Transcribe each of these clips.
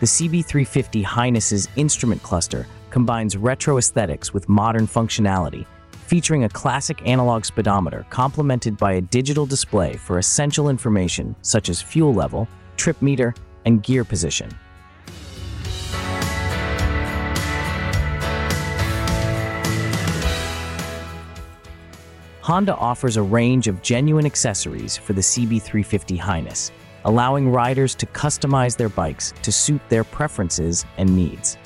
the CB350 Highness's instrument cluster combines retro aesthetics with modern functionality, featuring a classic analog speedometer complemented by a digital display for essential information such as fuel level, trip meter, and gear position. Honda offers a range of genuine accessories for the CB350 Highness, allowing riders to customize their bikes to suit their preferences and needs.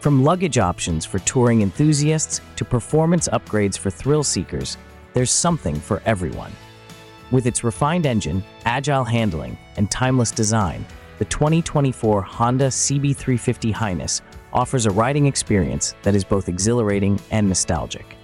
From luggage options for touring enthusiasts to performance upgrades for thrill seekers, there's something for everyone. With its refined engine, agile handling, and timeless design, the 2024 Honda CB350 Highness offers a riding experience that is both exhilarating and nostalgic.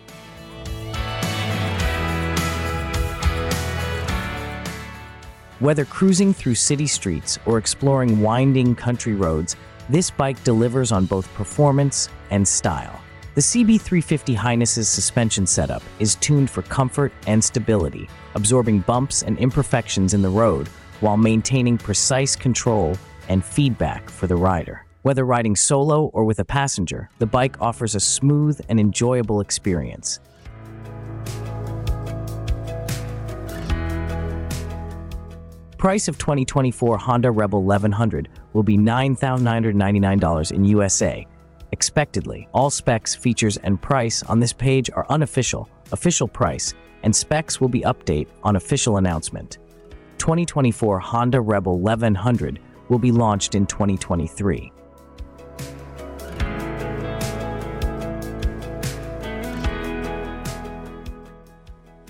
Whether cruising through city streets or exploring winding country roads, this bike delivers on both performance and style. The CB350 Highness's suspension setup is tuned for comfort and stability, absorbing bumps and imperfections in the road while maintaining precise control and feedback for the rider. Whether riding solo or with a passenger, the bike offers a smooth and enjoyable experience. Price of 2024 Honda Rebel 1100 will be $9,999 in USA. Expectedly, all specs, features, and price on this page are unofficial, official price, and specs will be update on official announcement. 2024 Honda Rebel 1100 will be launched in 2023.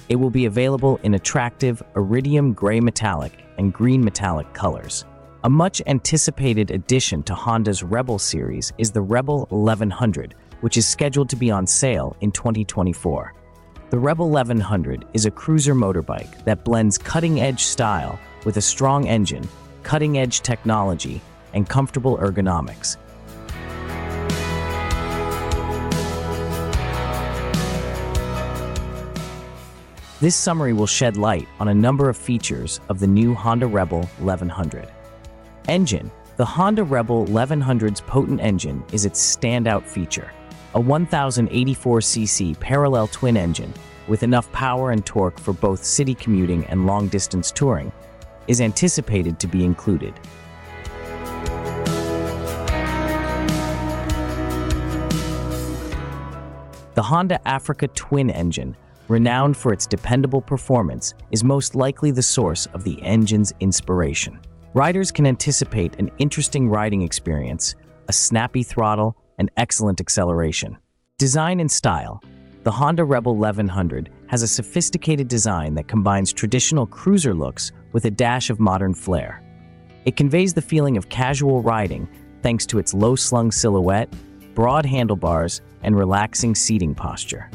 It will be available in attractive iridium gray metallic and green metallic colors. A much anticipated addition to Honda's Rebel series is the Rebel 1100, which is scheduled to be on sale in 2024. The Rebel 1100 is a cruiser motorbike that blends cutting edge style with a strong engine, cutting edge technology, and comfortable ergonomics. This summary will shed light on a number of features of the new Honda Rebel 1100. Engine The Honda Rebel 1100's potent engine is its standout feature. A 1084cc parallel twin engine with enough power and torque for both city commuting and long distance touring is anticipated to be included. The Honda Africa twin engine renowned for its dependable performance, is most likely the source of the engine's inspiration. Riders can anticipate an interesting riding experience, a snappy throttle, and excellent acceleration. Design and style. The Honda Rebel 1100 has a sophisticated design that combines traditional cruiser looks with a dash of modern flair. It conveys the feeling of casual riding thanks to its low-slung silhouette, broad handlebars, and relaxing seating posture.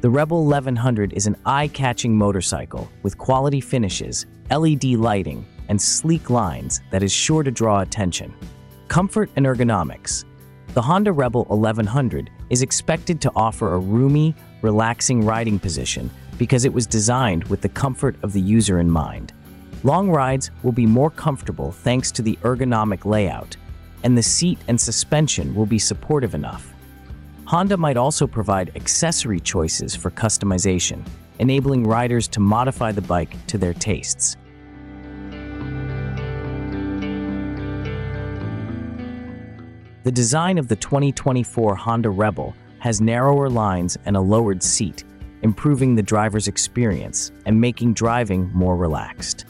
The Rebel 1100 is an eye-catching motorcycle with quality finishes, LED lighting, and sleek lines that is sure to draw attention. Comfort and ergonomics. The Honda Rebel 1100 is expected to offer a roomy, relaxing riding position because it was designed with the comfort of the user in mind. Long rides will be more comfortable thanks to the ergonomic layout, and the seat and suspension will be supportive enough. Honda might also provide accessory choices for customization, enabling riders to modify the bike to their tastes. The design of the 2024 Honda Rebel has narrower lines and a lowered seat, improving the driver's experience and making driving more relaxed.